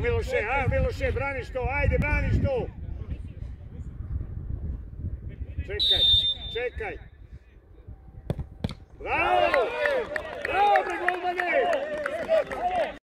Miloše, a, Miloše, braniš to, ajde, braniš to! Čekaj, čekaj! Bravo! Bravo, Golmane!